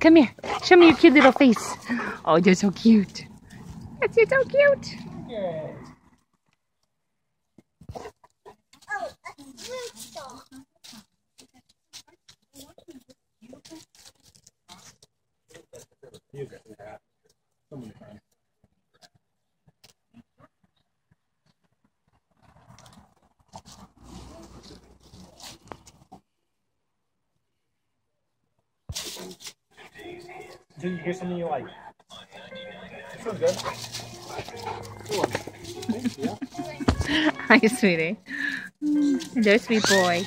Come here. Show me your cute little face. Oh, you're so cute. That's you're so cute. Did you get something you like? This one's good. Good one. Hi, sweetie. Hello, sweet boy.